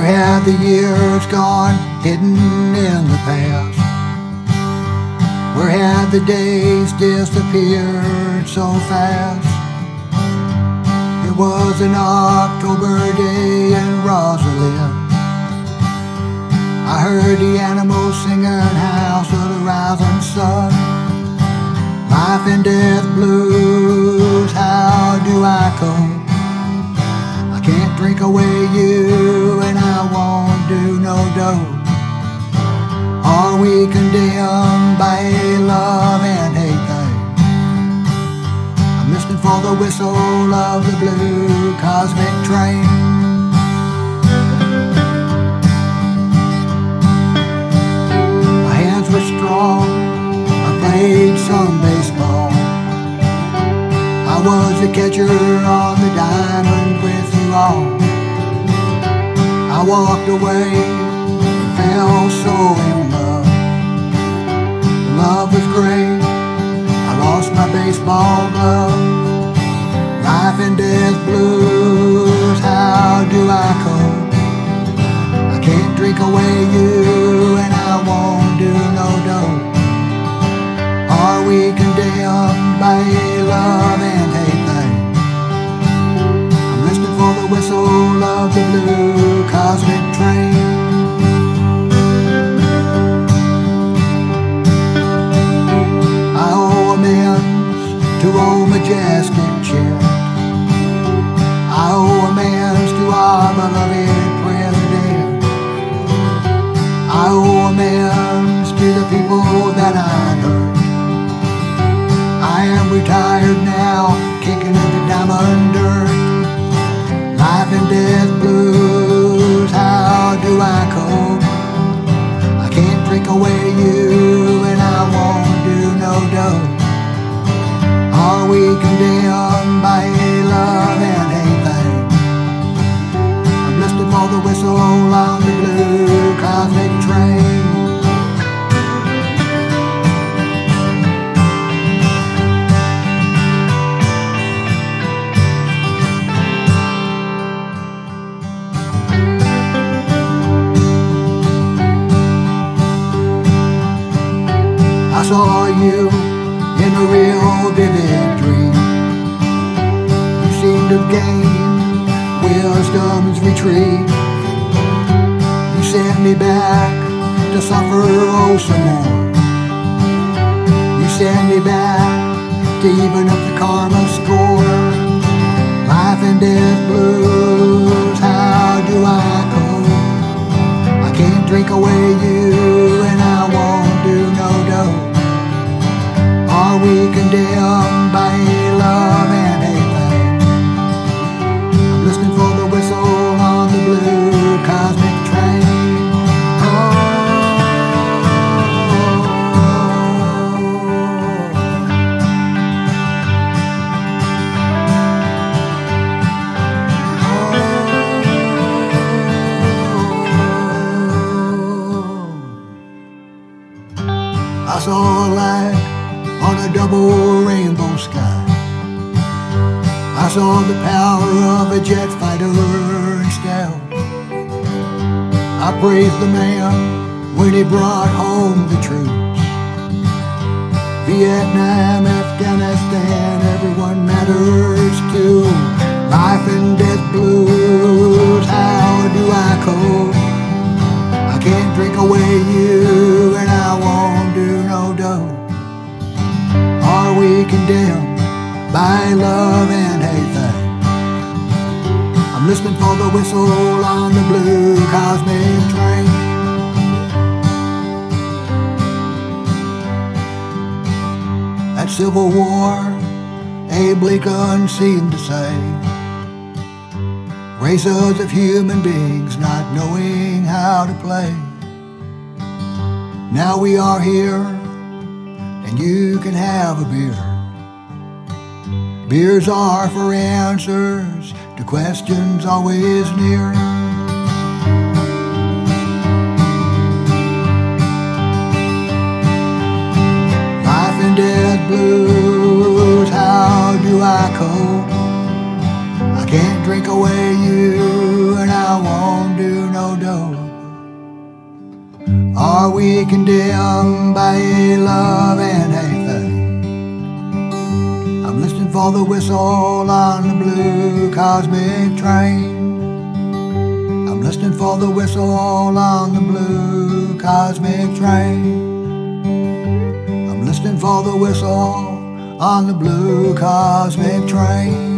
have the years gone hidden in the past? Where have the days disappeared so fast? It was an October day in Roselyn. I heard the Animals singing House of the Rising Sun. Life and death blues, how do I cope? I can't drink away you Are we condemned um, by love and hate? I'm listening for the whistle of the blue cosmic train. My hands were strong, I played some baseball. I was the catcher on the diamond with you all. I walked away fell so in love. The love was great. I lost my baseball glove. Life and death blues, how do I cope? I can't drink away you and I won't do no dope. Are we condemned by love and hate thing? I'm listening for the whistle of the blue majestic Chet. I owe amends to our beloved president. I owe amends to the people that I hurt. I am retired now, kicking in the diamond dirt. Life and death blues, how do I cope? I can't drink away you and I won't do no dope. We condemned by a love and hate? I'm listening for the whistle on the blue cosmic train. I saw you to gain wisdom's retreat. You sent me back to suffer oh some more. You sent me back to even up the karma score. Life and death blues, I saw a light on a double rainbow sky. I saw the power of a jet fighter in style. I praised the man when he brought home the troops. Vietnam, Afghanistan, everyone matters Are we condemned by love and hate? I'm listening for the whistle on the blue cosmic train. That Civil War, Abe Lincoln seemed to say. Races of human beings not knowing how to play. Now we are here, and you can have a beer. Beers are for answers to questions always near. Life and death blues, how do I cope? I can't drink away you, Are we condemned um, by love and hate? I'm listening for the whistle on the blue cosmic train. I'm listening for the whistle on the blue cosmic train. I'm listening for the whistle on the blue cosmic train.